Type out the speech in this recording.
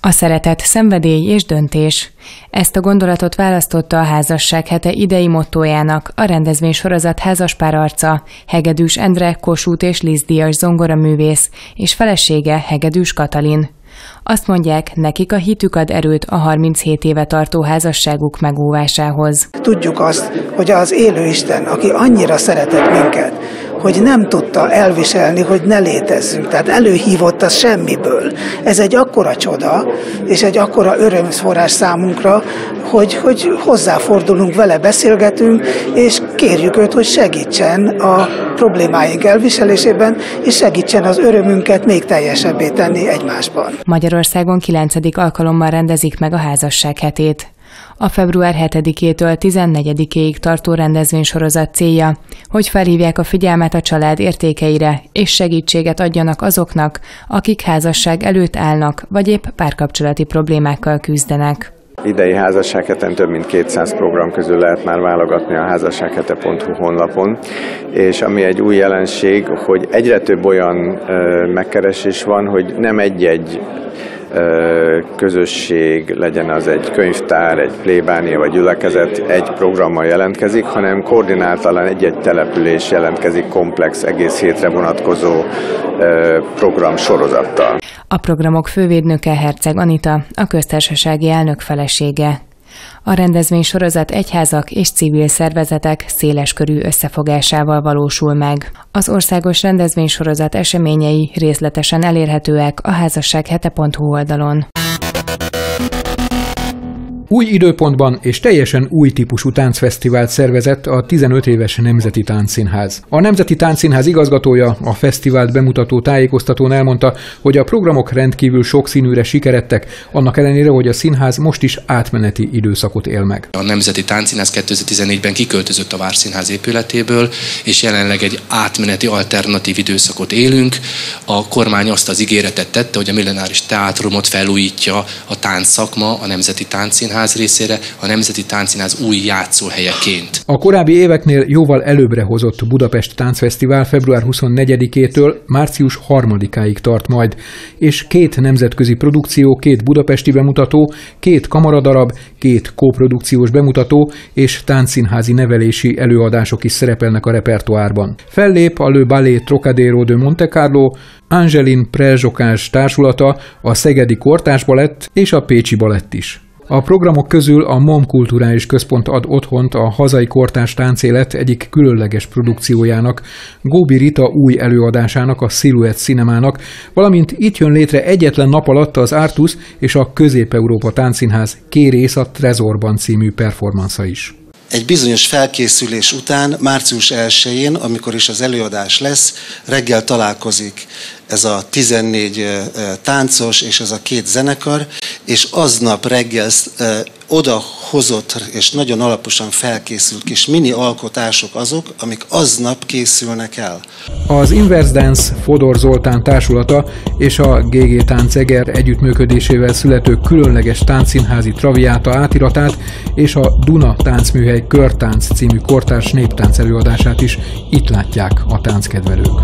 A szeretet, szenvedély és döntés. Ezt a gondolatot választotta a házasság hete idei mottójának a rendezvény sorozat házaspár arca, Hegedűs Endre, Kossuth és Liz Díjas zongoraművész, és felesége Hegedűs Katalin. Azt mondják, nekik a hitük ad erőt a 37 éve tartó házasságuk megóvásához. Tudjuk azt, hogy az élő Isten, aki annyira szeretett minket, hogy nem tudta elviselni, hogy ne létezzünk. Tehát előhívott az semmiből. Ez egy akkora csoda, és egy akkora örömforrás számunkra, hogy, hogy hozzáfordulunk vele, beszélgetünk, és kérjük őt, hogy segítsen a problémáink elviselésében, és segítsen az örömünket még teljesebbé tenni egymásban. Magyarországon 9. alkalommal rendezik meg a házasság hetét. A február 7-től 14-ig tartó rendezvénysorozat célja, hogy felhívják a figyelmet a család értékeire, és segítséget adjanak azoknak, akik házasság előtt állnak, vagy épp párkapcsolati problémákkal küzdenek. Idei házasságheten több mint 200 program közül lehet már válogatni a házassághete.hu honlapon, és ami egy új jelenség, hogy egyre több olyan megkeresés van, hogy nem egy-egy közösség, legyen az egy könyvtár, egy plébánia vagy gyülekezet egy programmal jelentkezik, hanem koordináltalan egy-egy település jelentkezik komplex, egész hétre vonatkozó program sorozattal. A programok fővédnöke Herceg Anita, a köztársasági elnök felesége. A rendezvény sorozat egyházak és civil szervezetek széleskörű összefogásával valósul meg. Az országos rendezvény sorozat eseményei részletesen elérhetőek a házassághete.hu oldalon. Új időpontban és teljesen új típusú táncfesztivált szervezett a 15 éves Nemzeti Táncszínház. A Nemzeti Táncszínház igazgatója a fesztivált bemutató tájékoztatón elmondta, hogy a programok rendkívül sokszínűre sikerettek, annak ellenére, hogy a színház most is átmeneti időszakot él meg. A Nemzeti Táncszínház 2014-ben kiköltözött a Várszínház épületéből, és jelenleg egy átmeneti alternatív időszakot élünk. A kormány azt az ígéretet tette, hogy a millenáris teátrumot felújítja a táncszakma, a Nemzeti Táncszínház Színház részére a Nemzeti Táncszínház új játszóhelyeként. A korábbi éveknél jóval előbbre hozott Budapest Táncfesztivál február 24-től március 3-áig tart majd, és két nemzetközi produkció, két budapesti bemutató, két kamaradarab, két kóprodukciós bemutató és táncszínházi nevelési előadások is szerepelnek a repertoárban. Fellép a Le Ballet Trocadero de Monte Carlo, Angelin Prezsokás társulata, a Szegedi Kortás Balett és a Pécsi Balett is. A programok közül a MOM Kulturális Központ ad otthont a hazai kortárs táncélet egyik különleges produkciójának, Góbi Rita új előadásának, a Silhouette Cinemának, valamint itt jön létre egyetlen nap alatt az Artus és a Közép-Európa Táncszínház Kérész a Trezorban című performansza is. Egy bizonyos felkészülés után, március 1-én, amikor is az előadás lesz, reggel találkozik ez a 14 táncos és ez a két zenekar, és aznap reggel oda hozott és nagyon alaposan felkészült kis mini alkotások azok, amik aznap készülnek el. Az Inverse Dance Fodor Zoltán társulata és a GG Tánceger együttműködésével születő különleges táncszínházi traviáta átiratát és a Duna táncműhely Körtánc című kortárs néptánc előadását is itt látják a tánckedvelők.